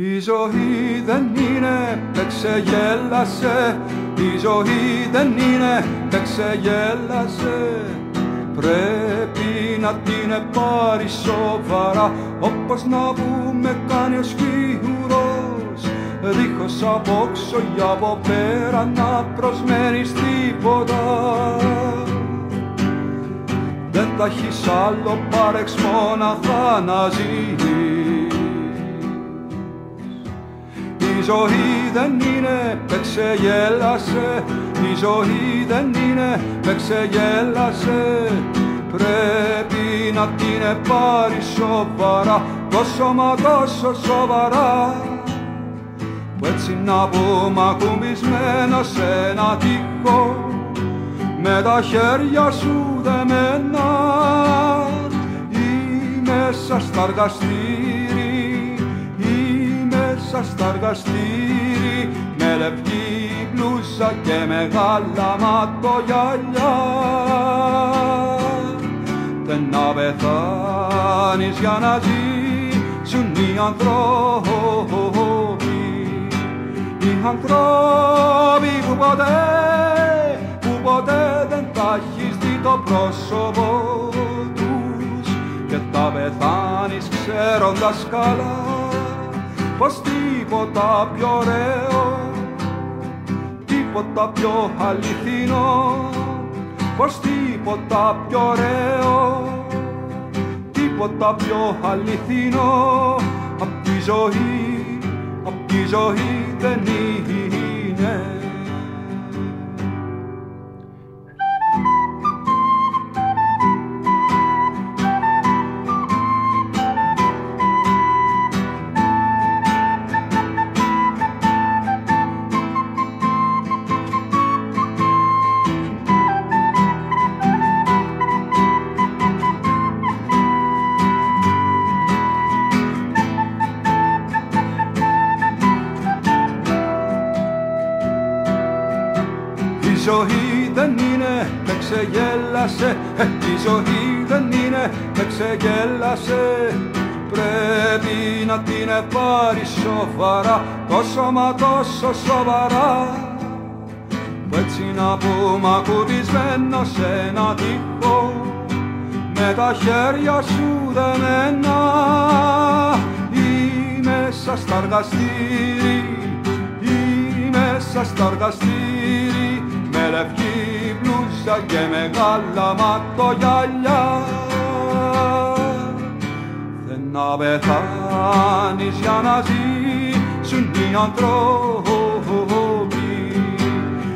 Η ζωή δεν είναι, δεν ξεγέλασε Η ζωή δεν είναι, δεν ξεγέλασε Πρέπει να την πάρει σοβαρά Όπως να πούμε κάνει ο σκιουρός Δίχως απόξω ή από πέρα να προσμένεις τίποτα. Δεν θα έχεις άλλο παρεξμό να θαναζείς η ζωή δεν είναι, με ξεγέλασε. Η ζωή δεν είναι, με ξεγέλασε. Πρέπει να την πάρει σοβαρά. Τόσο μα τόσο σοβαρά Που έτσι να πούμε ακουμπισμένο σε ένα τείχο. Με τα χέρια σου δεμένα Ή μέσα στα εργαστήρια μέσα στα εργαστήρι με λευκή μπλούζα και μεγάλα ματογιαλιά δεν να πεθάνεις για να ζήσουν οι ανθρώποι. Οι ανθρώποι που ποτέ που ποτέ δεν θα έχεις δει το πρόσωπο τους. Και θα πεθάνεις ξέροντας καλά πως τίποτα πιο ωραίο τίποτα πιο αληθινό. Πως τίποτα πιο ωραίο τίποτα πιο αληθινό. Απ' τη ζωή, απ' τη ζωή δεν είναι ζωή δεν είναι, με ξεγέλασε. Ε, Η ζωή δεν είναι, με ξεγέλασε. Πρέπει να την πάρει σοβαρά Τόσο μα τόσο σοβαρά. Που έτσι να πούμε ακουμπισμένο σε ένα τείχο Με τα χέρια σου δεμένα Ή μέσα στα εργαστήρι Ή μέσα στα εργαστήρι με λευκή μπλούζα και μεγάλα ματογιαλιά. Δεν να πεθάνεις για να ζήσουν οι ανθρώποι.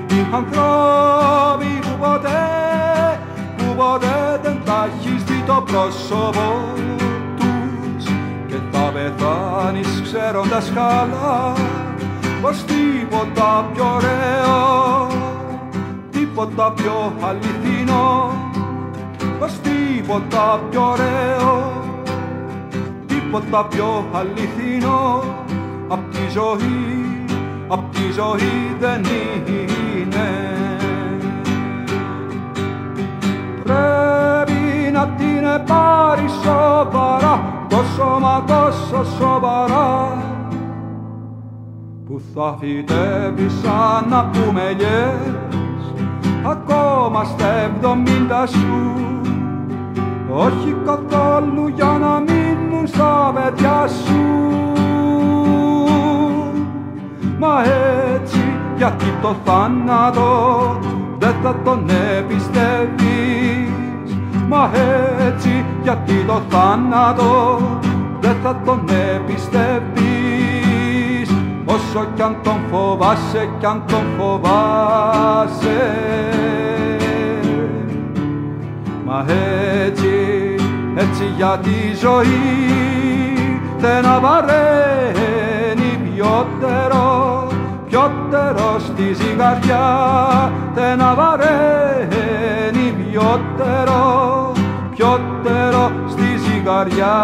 Οι ανθρώποι που ποτέ που ποτέ δεν θα έχεις δει το πρόσωπο τους. Και θα πεθάνεις ξέροντας καλά πως τίποτα πιο ωραίο τίποτα πιο αληθινό πως τίποτα πιο ωραίο τίποτα πιο αληθινό. Απ' τη ζωή, απ' τη ζωή δεν είναι. Πρέπει να την πάρει σοβαρά τόσο μα τόσο σοβαρά που θα φυτεύεις σαν να πούμε yes ακόμα στα εβδομήντα σου. Όχι καθόλου για να μείνουν στα παιδιά σου. Μα έτσι γιατί το θάνατο δεν θα τον εμπιστεύεις. Μα έτσι γιατί το θάνατο δεν θα τον εμπιστεύεις Όσο κι αν τον φοβάσαι κι αν τον φοβάσαι. Μα έτσι, έτσι για τη ζωή δεν βαραίνει πιότερο πιότερο στη ζυγαριά. Δεν βαραίνει πιότερο πιότερο στη ζυγαριά